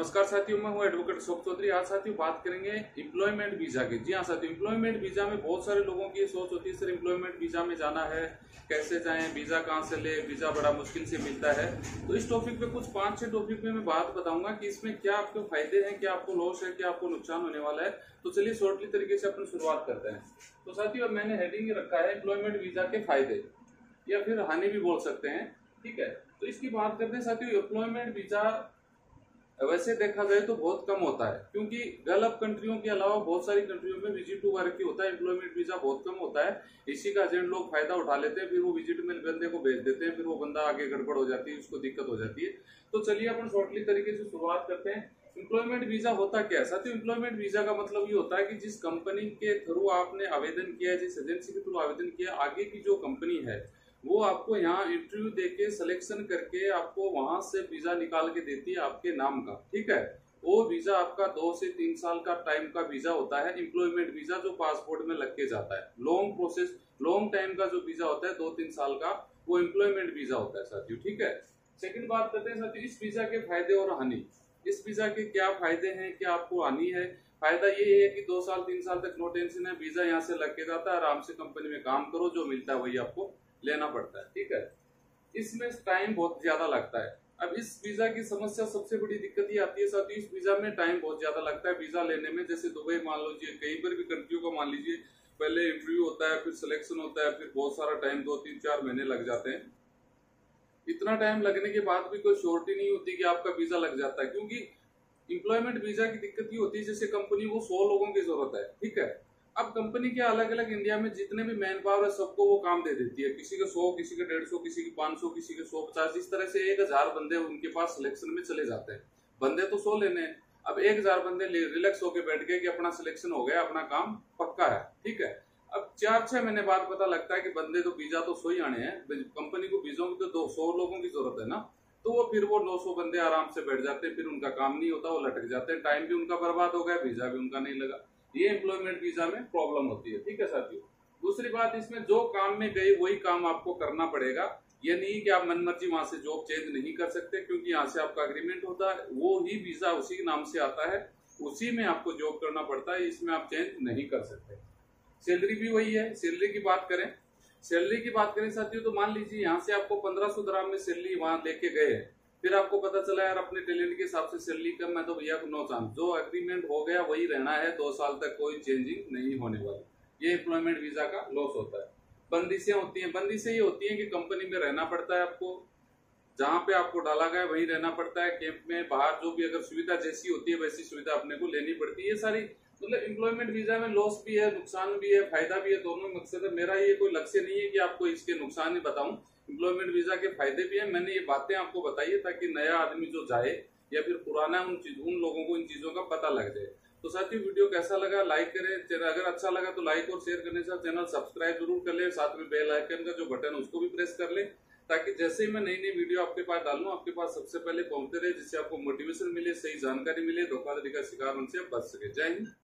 नमस्कार साथियों, मैं हूँ एडवोकेट अशोक चौधरी। आज साथियों बात करेंगे एम्प्लॉयमेंट वीज़ा की। जी हाँ साथियों एम्प्लॉयमेंट वीज़ा में बहुत सारे लोगों की सोच होती है, सर एम्प्लॉयमेंट वीज़ा में जाना है, कैसे जाएँ वीज़ा कहाँ से ले? वीज़ा बड़ा मुश्किल से मिलता है। तो इस टॉपिक पे कुछ पाँच छह टॉपिक में मैं बात बताऊँगा कि इसमें क्या आपके फ़ायदे हैं, क्या आपको लॉस है, क्या आपको नुकसान होने वाला है। तो चलिए शॉर्टली तरीके से अपनी शुरुआत करते हैं। तो साथियों मैंने हेडिंग रखा है एम्प्लॉयमेंट वीज़ा के फ़ायदे, या फिर हानि भी बोल सकते हैं। ठीक है तो इसकी बात करते हैं साथियों एम्प्लॉयमेंट वीज़ा वैसे देखा जाए तो बहुत कम होता है, क्योंकि गल्फ कंट्रियों के अलावा बहुत सारी कंट्रियों में विज़िट टू वर्क ही होता है एम्प्लॉयमेंट वीज़ा बहुत कम होता है, इसी का एजेंट लोग फ़ायदा उठा लेते हैं, फिर वो विज़िट में बंदे को भेज देते हैं, फिर वो बंदा आगे गड़बड़ हो जाती है, उसको दिक्कत हो जाती है। तो चलिए अपन शॉर्टली तरीके से शुरुआत करते हैं। एम्प्लॉयमेंट वीज़ा होता क्या है? साथियों एम्प्लॉयमेंट वीज़ा का मतलब ये होता है कि जिस कंपनी के थ्रू आपने आवेदन किया जिस एजेंसी के थ्रू आवेदन किया आगे की जो कंपनी है वो आपको यहाँ इंटरव्यू देके सिलेक्शन करके आपको वहाँ से वीज़ा निकाल के देती है आपके नाम का, ठीक है? वो वीज़ा आपका दो से तीन साल का टाइम का वीज़ा होता है एम्प्लॉयमेंट वीज़ा जो पासपोर्ट में लग के जाता है। लॉन्ग प्रोसेस लॉन्ग टाइम का जो वीज़ा होता है, दो तीन साल का, वो एम्प्लॉयमेंट वीज़ा होता है साथियों, ठीक है? सेकंड बात करते हैं साथियों, इस वीज़ा के फ़ायदे और हानि। इस वीज़ा के क्या फ़ायदे हैं, क्या आपको हानि है? फ़ायदा ये है कि दो साल, तीन साल तक नो टेंशन है वीज़ा यहाँ से लग के जाता है, आराम से कंपनी में काम करो, जो मिलता है वही आपको लेना पड़ता है, ठीक है? इसमें टाइम बहुत ज़्यादा लगता है। अब इस वीज़ा की समस्या सबसे बड़ी दिक्कत ये आती है साथ ही इस वीज़ा में टाइम बहुत ज़्यादा लगता है वीज़ा लेने में। जैसे दुबई मान लीजिए, कहीं पर भी कंट्रियों का मान लीजिए, पहले इंटरव्यू होता है, फिर सिलेक्शन होता है, फिर बहुत सारा टाइम दो, तीन, चार महीने लग जाते हैं। इतना टाइम लगने के बाद भी कोई श्योरिटी नहीं होती कि आपका वीज़ा लग जाता है, क्योंकि इंप्लॉयमेंट वीज़ा की दिक्कत ये होती है, जैसे कंपनी को सौ लोगों की ज़रूरत है, ठीक है? अब कंपनी के अलग अलग इंडिया में जितने भी मैन पावर है, सबको वो काम दे देती है। किसी के सौ, किसी के डेढ़ सौ, किसी के पाँच सौ, किसी के सौ पचास, इस तरह से एक हज़ार बंदे उनके पास सिलेक्शन में चले जाते हैं। बंदे तो सौ लेने हैं। अब एक हज़ार बंदे रिलैक्स होके बैठ गए कि अपना सिलेक्शन हो गया, अपना काम पक्का है, ठीक है। अब चार छह महीने बाद पता लगता है कि बंदे तो वीज़ा तो सो ही आने हैं। कंपनी को वीजों की तो दो, सौ लोगों की ज़रूरत है ना। तो वो फिर वो 900 बंदे आराम से बैठ जाते हैं, फिर उनका काम नहीं होता, वो लटक जाते हैं। टाइम भी उनका बर्बाद हो गया, वीज़ा भी उनका नहीं लगा। ये एम्प्लॉयमेंट वीज़ा में प्रॉब्लम होती है। ठीक है साथियों? दूसरी बात, इसमें जो काम में गई वही काम आपको करना पड़ेगा। ये नहीं कि आप मनमर्जी वहाँ से जॉब चेंज नहीं कर सकते, क्योंकि यहाँ से आपका अग्रीमेंट होता है। वो ही वीज़ा उसी के नाम से आता है। उसी में आपको जॉब करना पड़ता है, इसमें आप चेंज नहीं कर सकते। सैलरी भी वही है। सैलरी की बात करें। सैलरी की बात करें साथियों तो मान लीजिए यहाँ से आपको पंद्रह सौ ग्राम में सैलरी वहाँ लेके गए फिर आपको पता चला यार, अपने टैलेंट के हिसाब से सैलरी कम है तो भैया को नो चांस जो एग्रीमेंट हो गया, वही रहना है, दो साल तक कोई चेंजिंग नहीं होने वाली। ये एम्प्लॉयमेंट वीज़ा का लॉस होता है। बंदिशें होती हैं। बंदिशें ये होती हैं कि कंपनी में रहना पड़ता है आपको। जहाँ पे आपको डाला गया वहीं रहना पड़ता है। कैंप में बाहर जो भी अगर सुविधा जैसी होती है, वैसी सुविधा अपने को लेनी पड़ती है। ये सारी मतलब एम्प्लॉयमेंट वीज़ा में लॉस भी है, नुकसान भी है, फ़ायदा भी है, दोनों मकसद है। मेरा ये कोई लक्ष्य नहीं है कि आपको इसके नुकसान ही बताऊँ। एम्प्लॉयमेंट वीज़ा के फ़ायदे भी है। मैंने ये बातें आपको बताई है ताकि नया आदमी जो जाए या फिर पुराना उन चीज़, उन लोगों को इन चीज़ों का पता लग जाए। तो साथियों, वीडियो कैसा लगा? लाइक करें। अगर अच्छा लगा तो लाइक और शेयर करने से चैनल सब्सक्राइब ज़रूर कर ले साथ में बेल आइकन का जो बटन है उसको भी प्रेस कर ले ताकि जैसे ही मैं नई नई वीडियो आपके पास डालूं, आपके पास सबसे पहले पहुँचते रहे, जिससे आपको मोटिवेशन मिले, सही जानकारी मिले, धोखाधड़ी का शिकार उनसे बच सके। जय हिंद।